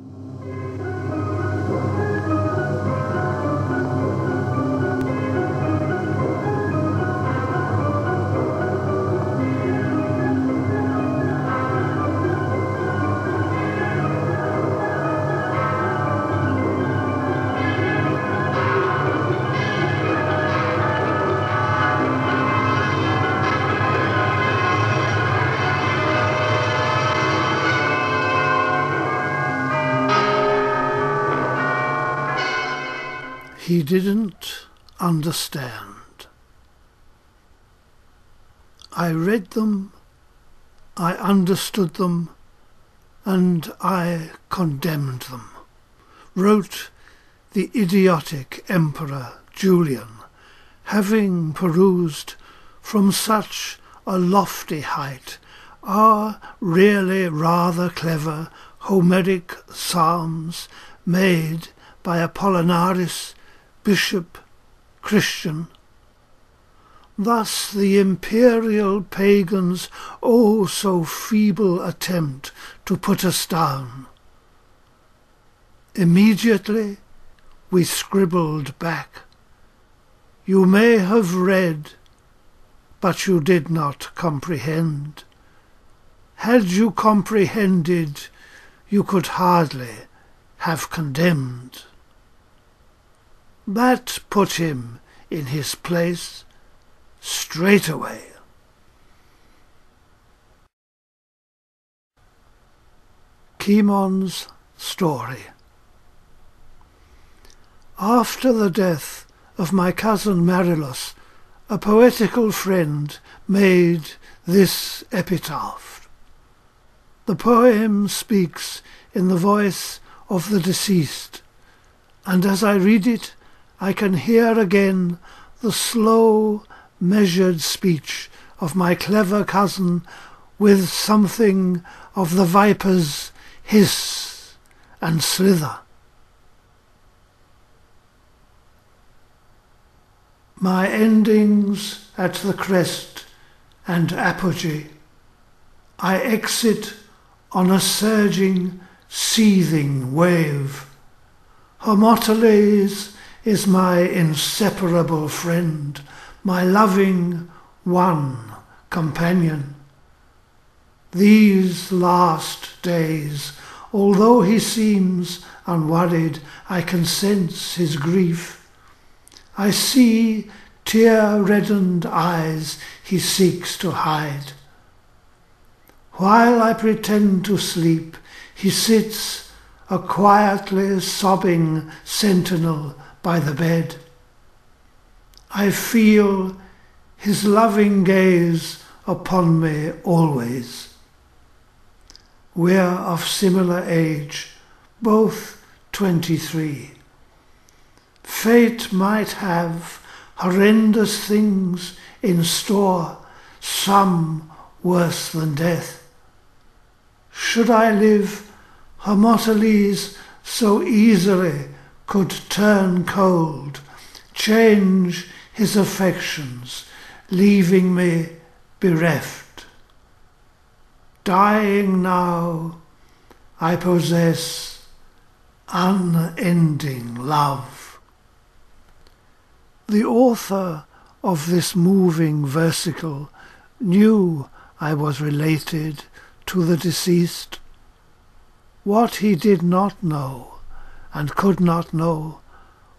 you He didn't understand. I read them, I understood them, and I condemned them, wrote the idiotic Emperor Julian, having perused from such a lofty height our really rather clever Homeric psalms made by Apollinaris bishop, Christian. Thus the imperial pagans' oh so feeble attempt to put us down. Immediately we scribbled back. You may have read, but you did not comprehend. Had you comprehended, you could hardly have condemned. That put him in his place straight away. Kimon's story. After the death of my cousin Marylos, a poetical friend made this epitaph. The poem speaks in the voice of the deceased, and as I read it, I can hear again the slow, measured speech of my clever cousin with something of the viper's hiss and slither. My endings at the crest and apogee. I exit on a surging, seething wave. Hermoteles is my inseparable friend, my loving one companion. These last days, although he seems unworried, I can sense his grief. I see tear-reddened eyes he seeks to hide. While I pretend to sleep, he sits a quietly sobbing sentinel by the bed. I feel his loving gaze upon me always. We're of similar age, both twenty-three. Fate might have horrendous things in store, some worse than death. Should I live, Hermoteles so easily could turn cold, change his affections, leaving me bereft. Dying now, I possess unending love. The author of this moving versicle knew I was related to the deceased. What he did not know and could not know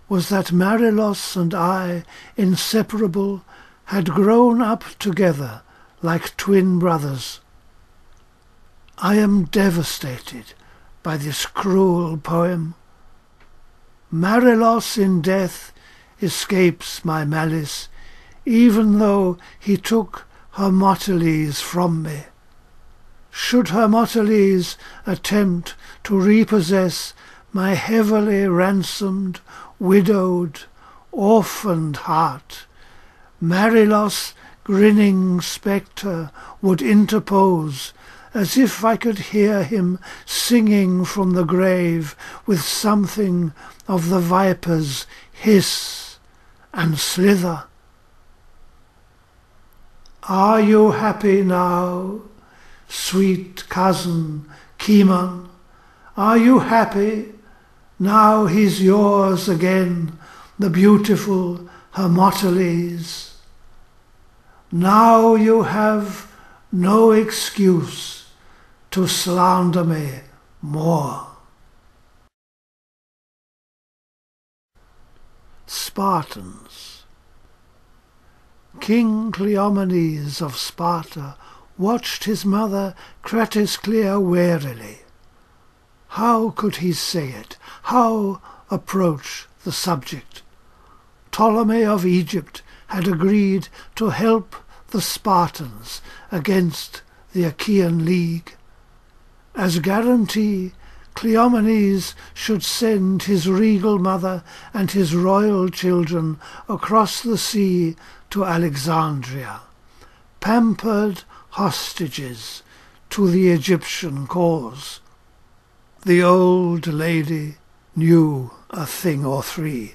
was that Marylos and I, inseparable, had grown up together like twin brothers. I am devastated by this cruel poem. Marylos in death escapes my malice, even though he took Hermoteles from me. Should Hermoteles attempt to repossess my heavily ransomed, widowed, orphaned heart. Marylos, grinning spectre, would interpose, as if I could hear him singing from the grave with something of the viper's hiss and slither. Are you happy now, sweet cousin Kimon? Are you happy? Now he's yours again, the beautiful Hermoteles. Now you have no excuse to slander me more. Spartans King Cleomenes of Sparta watched his mother Clear warily. How could he say it? How approach the subject? Ptolemy of Egypt had agreed to help the Spartans against the Achaean League. As guarantee, Cleomenes should send his regal mother and his royal children across the sea to Alexandria, pampered hostages to the Egyptian cause. The old lady knew a thing or three.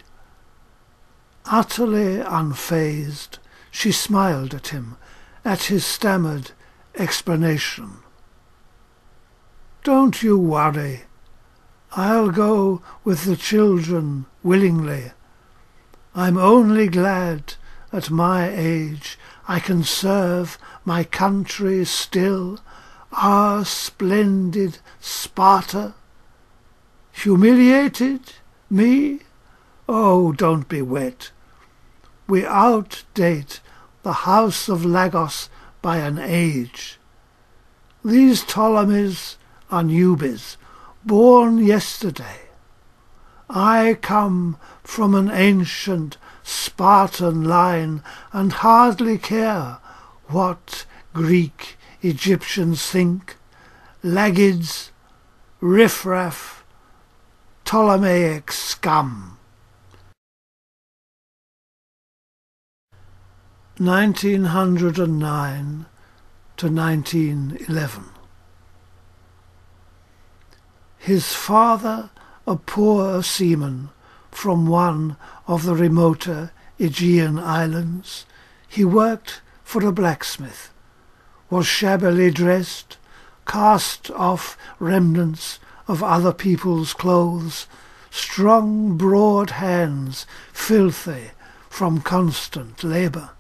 Utterly unfazed, she smiled at him, at his stammered explanation. Don't you worry. I'll go with the children willingly. I'm only glad at my age I can serve my country still, our splendid Sparta. Humiliated? Me? Oh, don't be wet. We outdate the house of Lagos by an age. These Ptolemies are newbies, born yesterday. I come from an ancient Spartan line and hardly care what Greek Egyptians think. Lagids, riffraff, Ptolemaic scum. 1909 to 1911 His father, a poor seaman from one of the remoter Aegean islands, he worked for a blacksmith, was shabbily dressed, cast off remnants of other people's clothes, strong broad hands filthy from constant labour.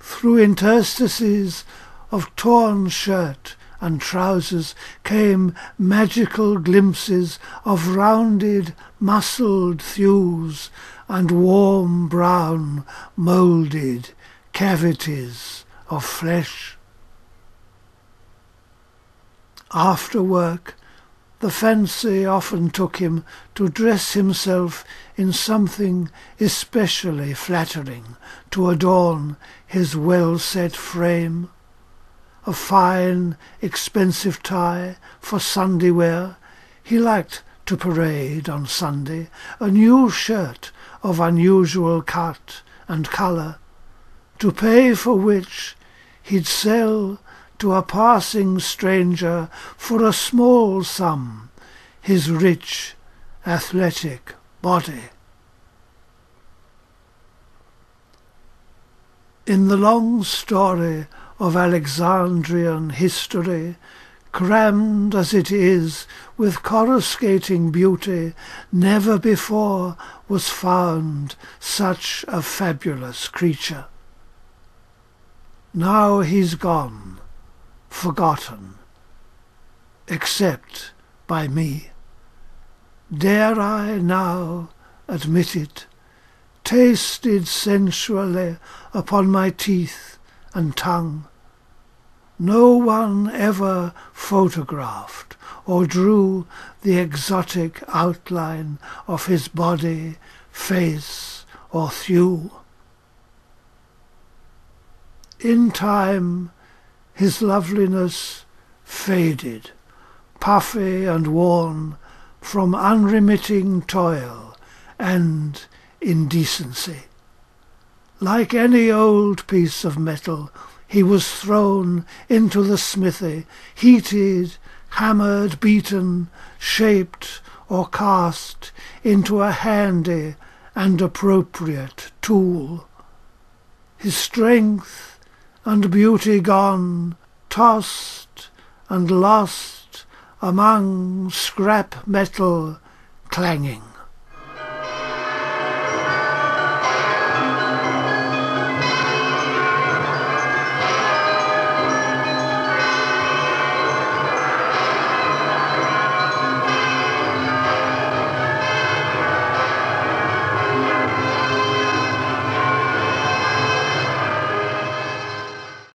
Through interstices of torn shirt and trousers came magical glimpses of rounded, muscled thews and warm brown, moulded cavities of flesh. After work, the fancy often took him to dress himself in something especially flattering to adorn his well-set frame. A fine, expensive tie for Sunday wear. He liked to parade on Sunday a new shirt of unusual cut and colour, to pay for which he'd sell to a passing stranger for a small sum his rich, athletic body. In the long story of Alexandrian history, crammed as it is with coruscating beauty, never before was found such a fabulous creature. Now he's gone, forgotten, except by me. Dare I now admit it, tasted sensually upon my teeth and tongue. No one ever photographed or drew the exotic outline of his body, face, or thew. In time his loveliness faded, puffy and worn from unremitting toil and indecency. Like any old piece of metal, he was thrown into the smithy, heated, hammered, beaten, shaped, or cast into a handy and appropriate tool. His strength and beauty gone, tossed and lost among scrap metal clanging.